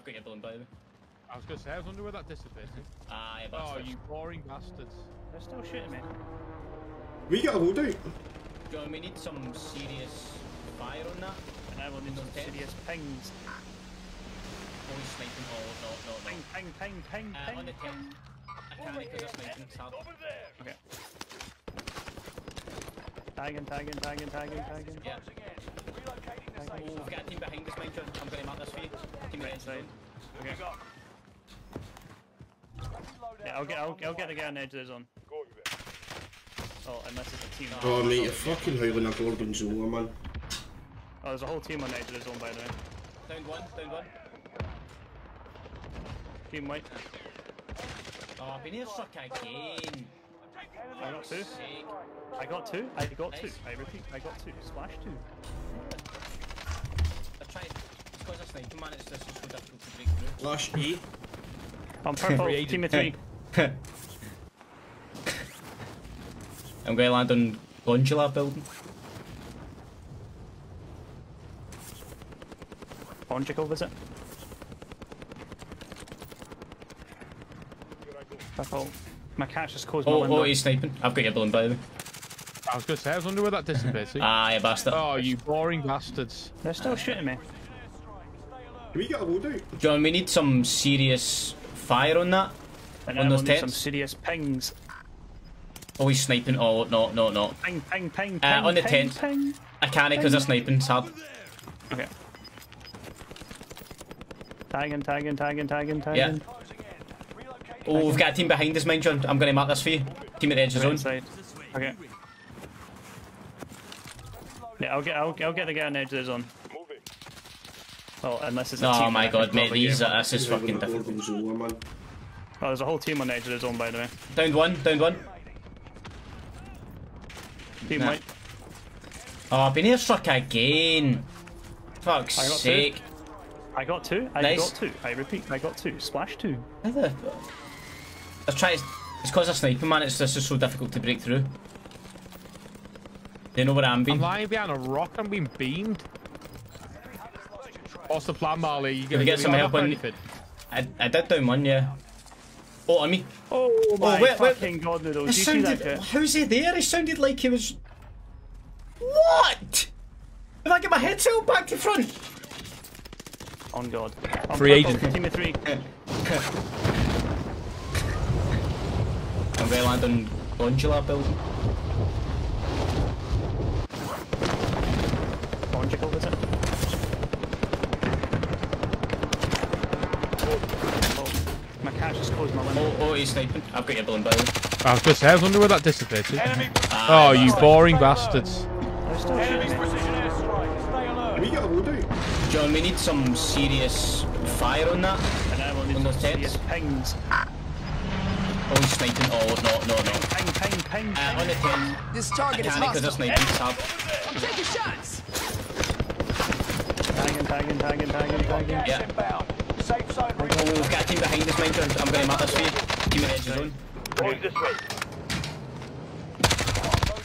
I've got your balloon, by the way. I was gonna say, I was wondering where that disappeared. to. Ah, yeah, Oh, bastard. you boring bastards. They're still shooting me. We got a loadout. John, we need some serious fire on that. And I will need some Okay. serious pings. Oh, he's sniping. Oh, no, no, no. Ping, ping, ping, ping, Uh, on the ping, 10. I can't because they're sniping. Sad. Okay. Tagging, tagging, tagging, tagging, tagging. Yeah. Oh, we've got a team behind us, mind you. I'm going to mark this for you. Team red Inside. Okay. Yeah, I'll get, I'll, I'll get the guy on the edge of the zone. Oh, unless it's a team. Oh, mate, you're fucking howling a gorgonzola, man. Oh, there's a whole team on the edge of the zone, by the way. Down one, down one. Team white. Oh, I've been airstruck again. I got two. I got two. I got two. I repeat, I got two. Splash two. Flash E. I'm purple. Team of three. I'm going to land on Gondola building. Conjugal visit. Purple. My catch just closed my Oh, window. oh, he's sniping. I've got your balloon, by the way. I was gonna say, I was wondering where that disappeared. to. Ah, yeah, bastard. Oh, you boring bastards. They're still shooting me. Can we get a loadout? John, we need some serious fire on that. And On those need some serious pings. Oh, he's sniping. Oh, no, no, no. Ping, ping, ping, ping, Uh, on the ping, tent. ping. I can't because they're sniping. Sad. Okay. Tagging, tagging, tagging, tagging, tagging. Yeah. Oh, we've got a team behind us, mind John. I'm going to mark this for you. Team at the edge of the zone. Inside. Okay. Yeah, I'll get, I'll, I'll get the guy on the edge of the zone. Oh, unless it's a oh team. Oh my then I can god, mate, these are, this is fucking a difficult. Oh, there's a whole team on the edge of the zone, by the way. Down one, down one. Team Nah. white. Oh, I've been airstruck again. Fuck's I got two. sake. I got two. I Nice. got two. I repeat, I got two. Splash two. How the... I've tried... It's because of sniping, man. It's just so difficult to break through. They know where I'm being. I'm being. lying behind a rock. I'm being beamed. What's the plan, Marley? You gonna get some help that on- anything? I, I did down one, yeah. Oh, on me. Oh, oh my wait, wait. fucking god, noodles! It You see that sounded... How's he there? He sounded like he was... What? If I get my head tilt back to front? On god. On Free purple, agent. Team of three. I'm going to land on Gondola building. Conjugal visit. Oh, my catch just closed my window. Oh, oh, he's sniping. I've got your balloon, by the way. I was gonna say, I was wondering where that disappeared. to. Ah, Oh, you bastard. boring bastards. They're still shooting me. Can we get a? John, we need some serious fire on that. And I will need On some serious tents? pings. Oh, he's sniping. Oh, no, no, no. Ping, ping, ping, Uh, on the 10. This target is can't because they're hostile. sniping. Sad. I'm taking shots. Tagging, tagging, tagging, tagging, tagging. Yeah. Oh, we've got a team behind us, mind you. I'm going to mark this you. Team the edge of the zone.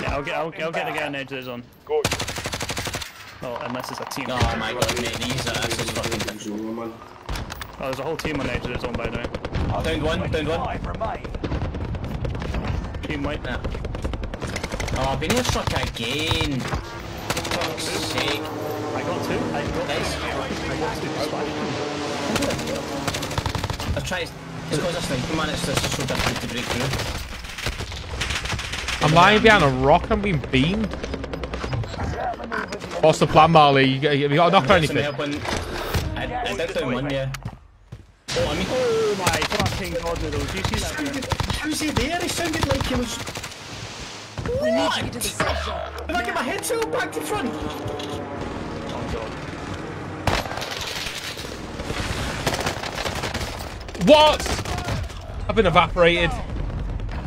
Yeah, I'll get, I'll, I'll get the guy on edge zone. Oh, unless it's a team. Oh my god, mate. These are... This is fucking... Oh, there's a whole team on edge zone, by the way. Oh, down one, down one. Team white. Yeah. Oh, I've been airstruck again. Fuck's sake. I got two. I got Nice. I got two. Splash two. I've tried... It's because of sniping, man. It's just so difficult to break through. I'm lying behind a rock. I'm being beamed. What's the plan, Marley? You, got- have you got a knock or anything? help on... I, I did down one, yeah. Oh, I mean... Oh my fucking god, noodles! Do you see that? shit? How's he there? He sounded like he was... We need What? to get the safe. If I get my head tilt back to front? Oh god. What? I've been evaporated.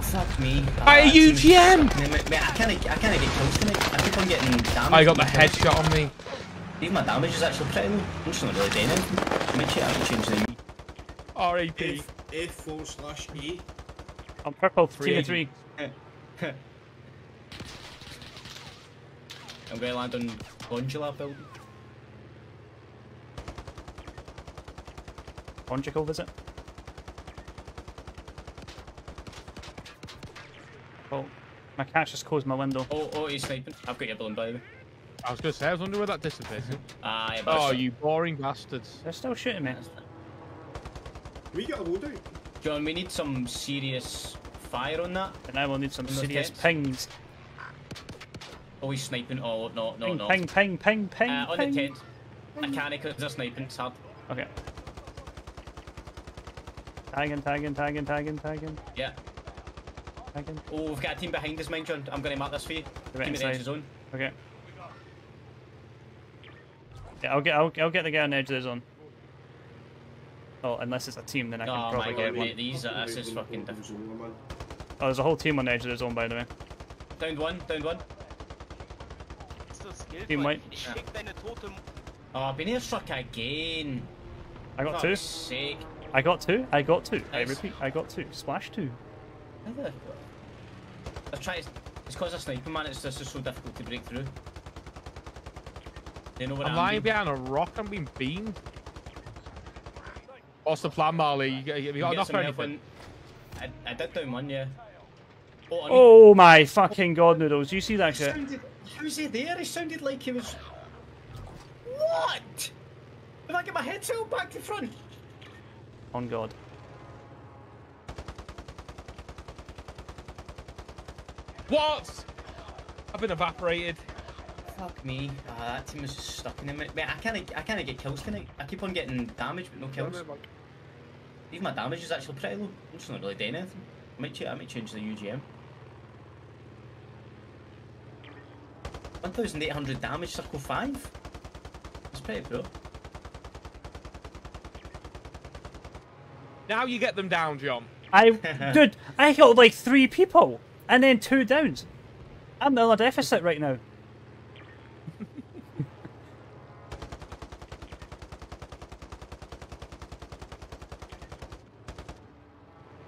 Fuck me. By a UGM. Mate, mate, mate, I can't, I can't get kills tonight. I keep on getting damage. I got the headshot on me. Even my damage is actually pretty low. I'm just not really doing anything. I might check out change the R.A.P. F, F forward slash E. I'm purple. Free Team of three. I'm going to land on Gondola building. Conjugal visit. Oh, my cat just closed my window. Oh, oh, he's sniping. I've got your balloon, by the way. I was going to say, I was wondering where that dissipated. Aye, oh, you boring bastards. They're still shooting me. We get a loadout. John, we need some serious fire on that. And I will need some On serious tents? pings. Oh, he's sniping. Oh, no, no, Ping, no. ping, ping, ping, ping, Uh, on ping. the tent. I can't because they're sniping. It's hard. Okay. Tagging, tagging, tagging, tagging, tagging, Yeah. Tagging. Oh, we've got a team behind us, mind John. I'm going to mark this for you. Right team at the edge inside. of the zone. Okay. Yeah, I'll get, I'll, I'll get the guy on the edge of the zone. Oh, unless it's a team, then I can Oh probably my get god, one. mate, these are, this is Hurling fucking Gordon difficult. Zola, man. Oh, there's a whole team on the edge of the zone, by the way. Downed one, downed one. Ist das Geld? Team weil White. Ich schick deine tote Oh, I've been airstruck again. I got two. Sake. I got two. I got two. I repeat, I got two. Splash two. How the- I've tried. It's because of sniper, man. It's just so difficult to break through. They know what I'm I'm lying doing. behind a rock. I'm being beamed. What's the plan, Marley? You, got- you You got enough some or help anything? I, I did down one, yeah. Oh, I oh mean, Oh my fucking god, noodles! You see that he shit? sounded, how's he there? He sounded like he was. What? If I get my head tilt back to front. On god. What? I've been evaporated. Fuck me. Ah, that team is just stuck in him. Mate, I can't, I can't get kills tonight. I keep on getting damage, but no kills. Even my damage is actually pretty low. I'm just not really doing anything. I might, cha- I might change the UGM. 1,800 damage, circle 5. That's pretty pro. Now you get them down, John. I, dude, I killed like three people and then two downs. I'm in a deficit right now.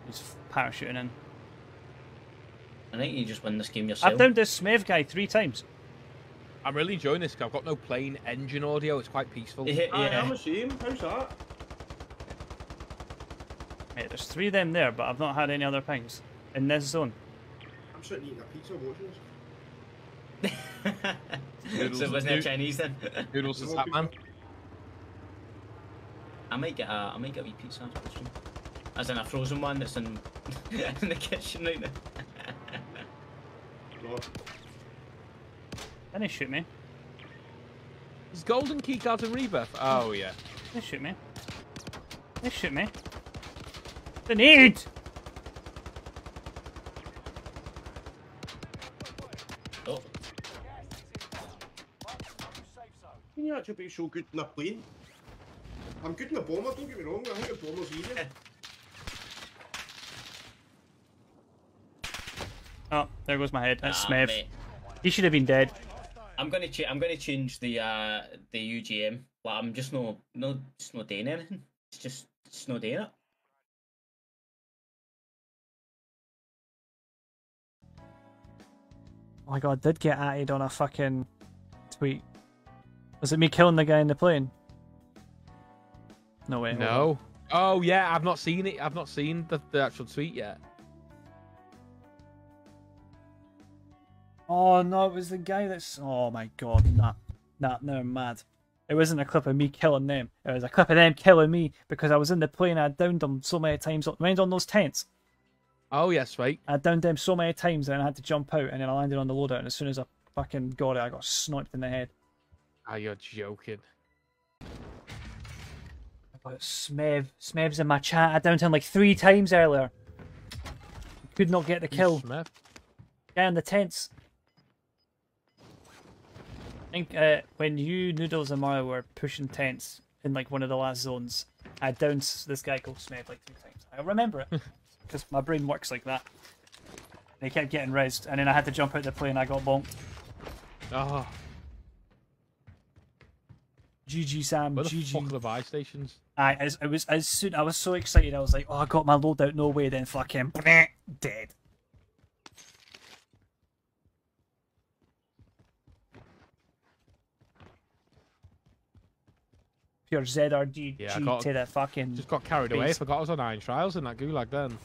He's parachuting in. I think you just win this game yourself. I've downed this Smev guy three times. I'm really enjoying this. 'cause I've got no plane engine audio. It's quite peaceful. Yeah, yeah. I'm ashamed. How's that? Mate, there's three of them there, but I've not had any other pings in this zone. I'm sitting eating a pizza watching this. so it wasn't a Chinese then. Noodles is that man. I might get a, I might get a wee pizza after the stream. As in a frozen one that's in, in the kitchen right now. No. Then they shoot me. Is golden keycards in rebirth? Oh yeah. They shoot me. They shoot me. The need! Can you actually be so good in a plane? I'm good in a bomber, don't get me wrong. I think a bomber's easier. Oh, there goes my head. That's ah, Smev. mate. He should have been dead. I'm gonna cha- I'm gonna change the uh the UGM. Like I'm just no no just not doing anything. It's just it's not doing it. Oh my god, I did get added on a fucking tweet. Was it me killing the guy in the plane? No way. No. Oh yeah, I've not seen it. I've not seen the, the actual tweet yet. Oh no, it was the guy that's. Oh my god, nah, nah, no, I'm mad. It wasn't a clip of me killing them. It was a clip of them killing me because I was in the plane. And I downed them so many times. Mind on those tents. Oh yes, right. I downed them so many times and I had to jump out and then I landed on the loadout. And as soon as I fucking got it, I got sniped in the head. Ah, you're joking. Smev, Smev's in my chat. I downed him like three times earlier. Could not get the kill. Guy in the tents. I think uh, when you, Noodles, and Mario were pushing tents in like one of the last zones, I downed this guy called Smev like three times. I remember it because my brain works like that. They kept getting rezzed, and then I had to jump out the plane. I got bonked. Oh, GG Sam, where the fuck GG. the buy stations? I as it was as soon I was so excited. I was like, oh, I got my loadout. No way. Then fucking dead. pure ZRG Yeah, got- to the fucking. Just got carried away. Forgot I was on Iron Trials in that gulag then.